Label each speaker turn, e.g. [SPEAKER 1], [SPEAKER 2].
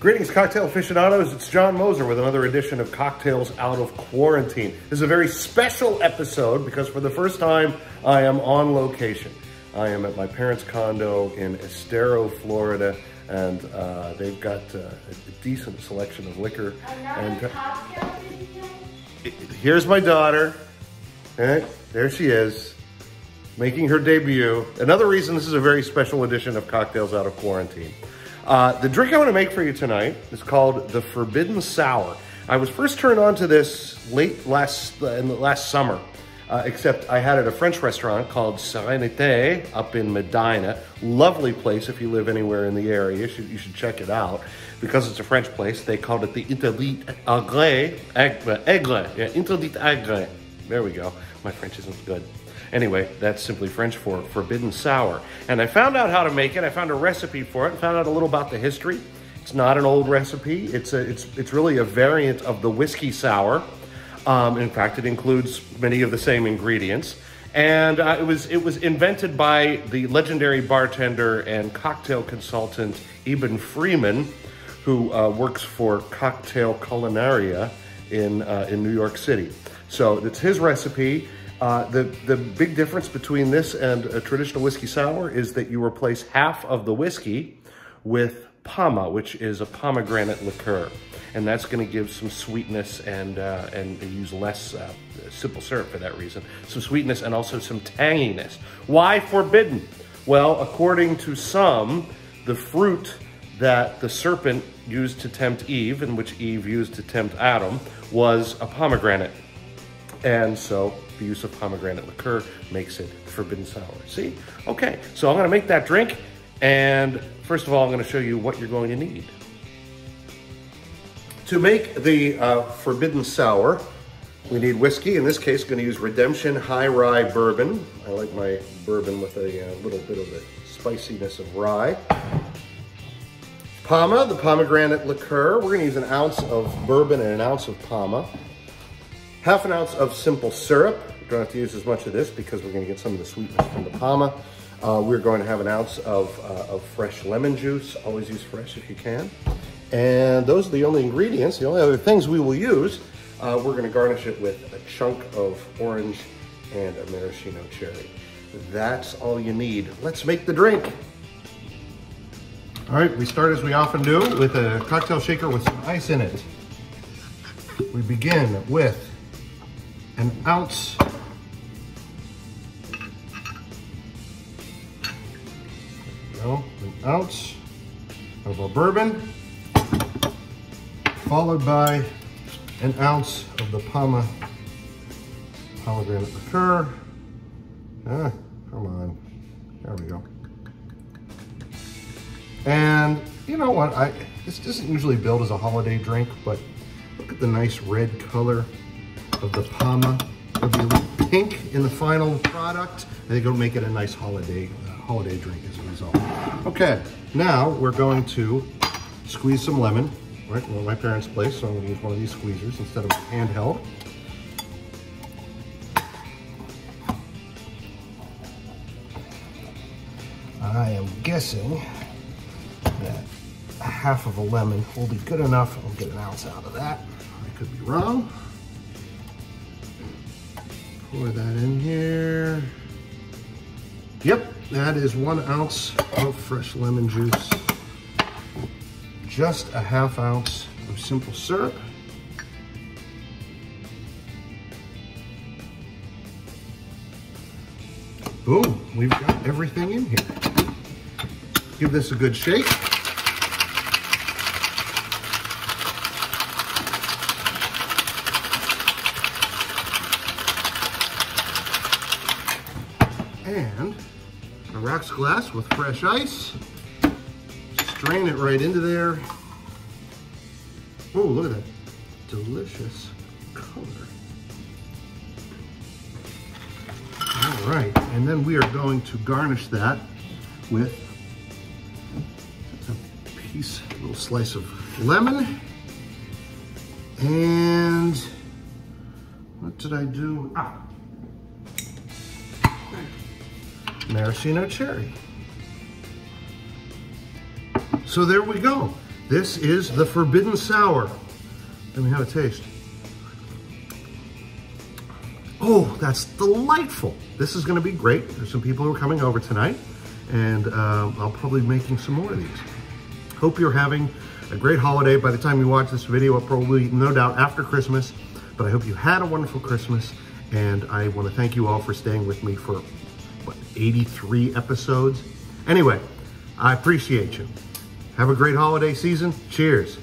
[SPEAKER 1] Greetings, cocktail aficionados. It's John Moser with another edition of Cocktails Out of Quarantine. This is a very special episode because for the first time, I am on location. I am at my parents' condo in Estero, Florida, and uh, they've got uh, a decent selection of liquor. And here's my daughter. Eh, there she is, making her debut. Another reason this is a very special edition of Cocktails Out of Quarantine. Uh, the drink I want to make for you tonight is called the Forbidden Sour. I was first turned on to this late last uh, in the last summer, uh, except I had it at a French restaurant called Sérénité up in Medina. Lovely place if you live anywhere in the area. You should, you should check it out. Because it's a French place, they called it the Interdit. Aigre, aigre yeah, Interdit Aigre. There we go. My French isn't good. Anyway, that's simply French for forbidden sour. And I found out how to make it. I found a recipe for it and found out a little about the history. It's not an old recipe. It's, a, it's, it's really a variant of the whiskey sour. Um, in fact, it includes many of the same ingredients. And uh, it, was, it was invented by the legendary bartender and cocktail consultant Eben Freeman, who uh, works for Cocktail Culinaria in, uh, in New York City. So it's his recipe. Uh, the, the big difference between this and a traditional whiskey sour is that you replace half of the whiskey with Pama, which is a pomegranate liqueur. And that's gonna give some sweetness and, uh, and use less uh, simple syrup for that reason. Some sweetness and also some tanginess. Why forbidden? Well, according to some, the fruit that the serpent used to tempt Eve and which Eve used to tempt Adam was a pomegranate. And so the use of pomegranate liqueur makes it forbidden sour. See? Okay, so I'm gonna make that drink. And first of all, I'm gonna show you what you're going to need. To make the uh, forbidden sour, we need whiskey. In this case, gonna use Redemption High Rye Bourbon. I like my bourbon with a, uh, little bit of the spiciness of rye. Pama, the pomegranate liqueur. We're gonna use an ounce of bourbon and an ounce of Pama. Half an ounce of simple syrup. We don't have to use as much of this because we're gonna get some of the sweetness from the Pama. Uh, we're going to have an ounce of, uh, of fresh lemon juice. Always use fresh if you can. And those are the only ingredients. The only other things we will use, uh, we're gonna garnish it with a chunk of orange and a maraschino cherry. That's all you need. Let's make the drink. All right, we start as we often do with a cocktail shaker with some ice in it. We begin with an ounce go, an ounce of our bourbon, followed by an ounce of the Pama pomegranate liqueur. Ah, come on. There we go. And you know what? I This doesn't usually build as a holiday drink, but look at the nice red color of the Pama. It'll be a little pink in the final product. I think it'll make it a nice holiday uh, holiday drink as a result. Okay, now we're going to squeeze some lemon. Right, well, my parents' place, so I'm gonna use one of these squeezers instead of handheld. I am guessing that a half of a lemon will be good enough. I'll get an ounce out of that. I could be wrong. Pour that in here. Yep, that is one ounce of fresh lemon juice. Just a half ounce of simple syrup. Boom, we've got everything in here. Give this a good shake. And a rocks glass with fresh ice. Strain it right into there. Oh, look at that delicious color. All right, and then we are going to garnish that with a piece, a little slice of lemon. And what did I do? Ah, maraschino cherry. So there we go. This is the Forbidden Sour. Let me have a taste. Oh, that's delightful. This is gonna be great. There's some people who are coming over tonight and uh, I'll probably be making some more of these. Hope you're having a great holiday. By the time you watch this video, probably no doubt after Christmas, but I hope you had a wonderful Christmas and I wanna thank you all for staying with me for, 83 episodes? Anyway, I appreciate you. Have a great holiday season. Cheers.